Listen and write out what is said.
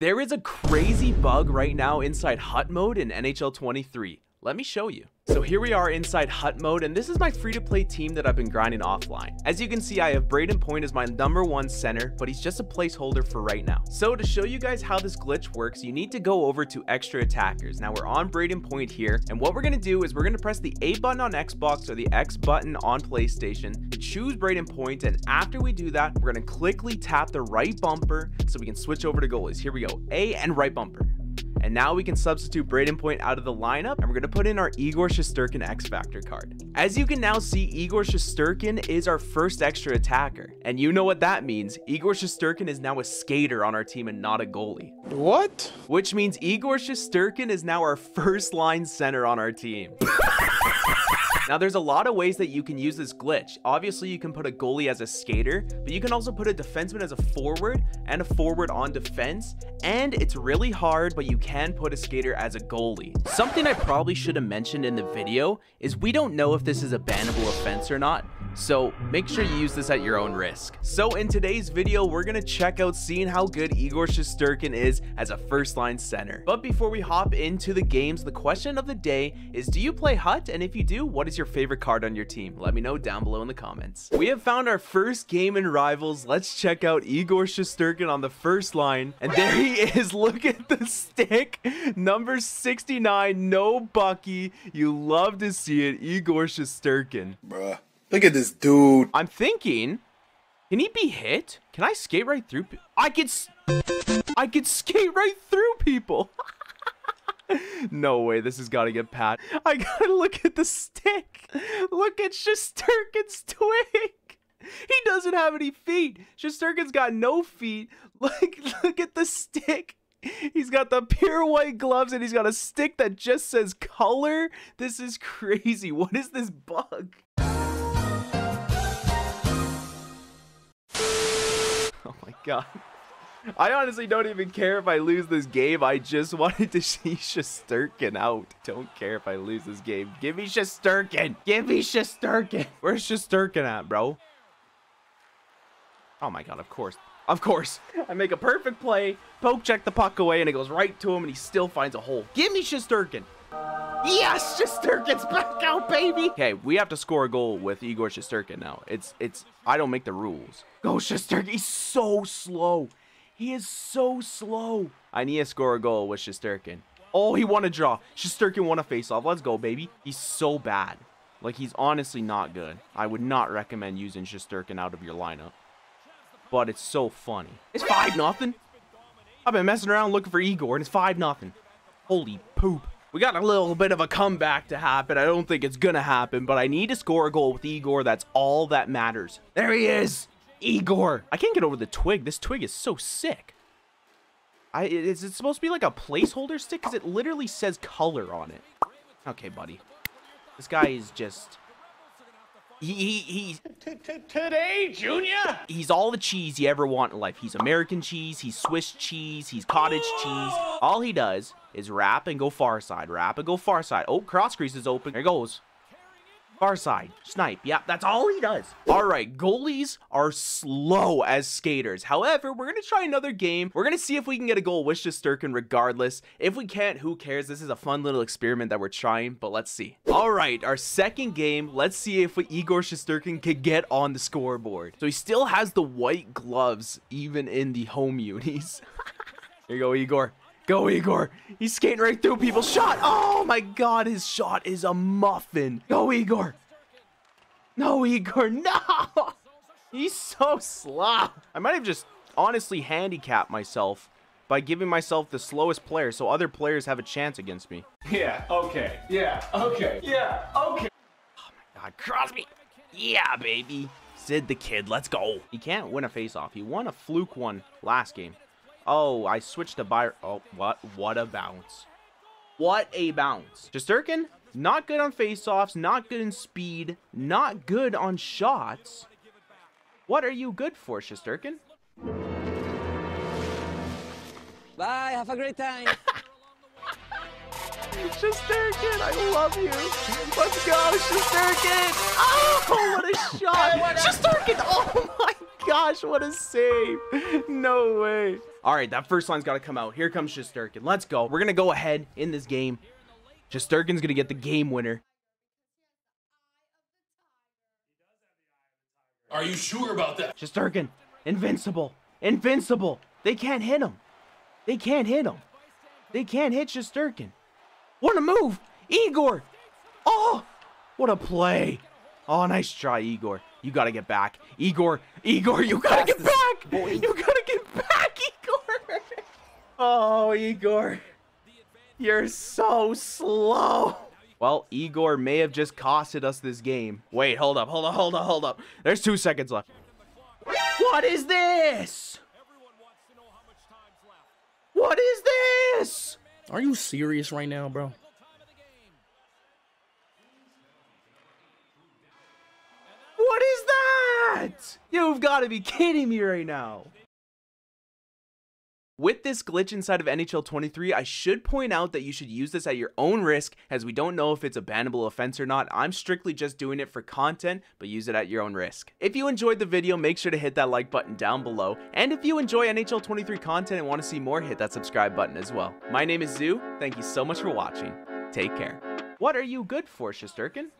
There is a crazy bug right now inside hut mode in NHL 23. Let me show you. So here we are inside hut mode and this is my free to play team that I've been grinding offline. As you can see I have Brayden Point as my number one center but he's just a placeholder for right now. So to show you guys how this glitch works you need to go over to extra attackers. Now we're on Brayden Point here and what we're going to do is we're going to press the A button on Xbox or the X button on PlayStation to choose Brayden Point and after we do that we're going to quickly tap the right bumper so we can switch over to goalies. Here we go A and right bumper. And now we can substitute Brayden Point out of the lineup and we're going to put in our Igor Shesterkin X Factor card. As you can now see, Igor Shesterkin is our first extra attacker. And you know what that means. Igor Shesterkin is now a skater on our team and not a goalie. What? Which means Igor Shesterkin is now our first line center on our team. Now, there's a lot of ways that you can use this glitch. Obviously, you can put a goalie as a skater, but you can also put a defenseman as a forward and a forward on defense. And it's really hard, but you can put a skater as a goalie. Something I probably should have mentioned in the video is we don't know if this is a bannable offense or not. So make sure you use this at your own risk. So in today's video, we're to check out seeing how good Igor Shesterkin is as a first line center. But before we hop into the games, the question of the day is do you play Hut? And if you do, what is your favorite card on your team? Let me know down below in the comments. We have found our first game in Rivals. Let's check out Igor Shesterkin on the first line. And there he is. Look at the stick. Number 69, no Bucky. You love to see it. Igor Shesterkin. Bruh. Look at this dude. I'm thinking, can he be hit? Can I skate right through? I could, I could skate right through people. no way, this has got to get pat. I gotta look at the stick. Look at Shesterkin's twig. He doesn't have any feet. Shesterkin's got no feet. Look, look at the stick. He's got the pure white gloves and he's got a stick that just says color. This is crazy. What is this bug? My god. I honestly don't even care if I lose this game. I just wanted to see Shesterkin out. Don't care if I lose this game. Give me Shesterkin. Give me Shesterkin. Where's Shesterkin at, bro? Oh my god, of course. Of course. I make a perfect play, poke check the puck away, and it goes right to him, and he still finds a hole. Give me Shesterkin. Yes, Shesterkin's back out, baby. Okay, we have to score a goal with Igor Shesterkin now. It's, it's, I don't make the rules. Go, Shesterkin. He's so slow. He is so slow. I need to score a goal with Shesterkin. Oh, he won a draw. Shesterkin won a faceoff. Let's go, baby. He's so bad. Like, he's honestly not good. I would not recommend using Shesterkin out of your lineup. But it's so funny. It's 5 nothing. I've been messing around looking for Igor, and it's 5 nothing. Holy poop. We got a little bit of a comeback to happen. I don't think it's going to happen, but I need to score a goal with Igor. That's all that matters. There he is. Igor. I can't get over the twig. This twig is so sick. I, is it supposed to be like a placeholder stick? Because it literally says color on it. Okay, buddy. This guy is just... He, he, he's... Today, Junior? He's all the cheese you ever want in life. He's American cheese, he's Swiss cheese, he's cottage cheese. All he does is wrap and go far side, wrap and go far side. Oh, cross crease is open. There goes. Far side. Snipe. Yeah, that's all he does. All right, goalies are slow as skaters. However, we're going to try another game. We're going to see if we can get a goal with Shesterkin regardless. If we can't, who cares? This is a fun little experiment that we're trying, but let's see. All right, our second game. Let's see if Igor Shesterkin can get on the scoreboard. So he still has the white gloves, even in the home unis. Here you go, Igor. Go, Igor. He's skating right through people's shot. Oh, my God. His shot is a muffin. Go, Igor. No, Igor. No. He's so slow. I might have just honestly handicapped myself by giving myself the slowest player so other players have a chance against me. Yeah, okay. Yeah, okay. Yeah, okay. Oh, my God. Crosby. Yeah, baby. Sid the kid. Let's go. He can't win a face-off. He won a fluke one last game. Oh, I switched to Byron. Oh, what? What a bounce. What a bounce. Shesterkin, not good on faceoffs, not good in speed, not good on shots. What are you good for, Shesterkin? Bye, have a great time. Shesterkin, I love you. Let's go, Shesterkin. Oh, what a shot. Shesterkin, oh gosh, what a save. No way. All right, that first line's got to come out. Here comes Shesterkin. Let's go. We're going to go ahead in this game. Shesterkin's going to get the game winner. Are you sure about that? Shesterkin, invincible. Invincible. They can't hit him. They can't hit him. They can't hit Shesterkin. What a move. Igor. Oh, what a play. Oh, nice try, Igor. You got to get back. Igor, Igor, you got to get back. You got to get back, Igor. Oh, Igor. You're so slow. Well, Igor may have just costed us this game. Wait, hold up, hold up, hold up, hold up. There's two seconds left. What is this? What is this? Are you serious right now, bro? You've got to be kidding me right now. With this glitch inside of NHL 23, I should point out that you should use this at your own risk as we don't know if it's a bannable offense or not. I'm strictly just doing it for content, but use it at your own risk. If you enjoyed the video, make sure to hit that like button down below. And if you enjoy NHL 23 content and want to see more, hit that subscribe button as well. My name is Zuu. Thank you so much for watching. Take care. What are you good for, Shesterkin?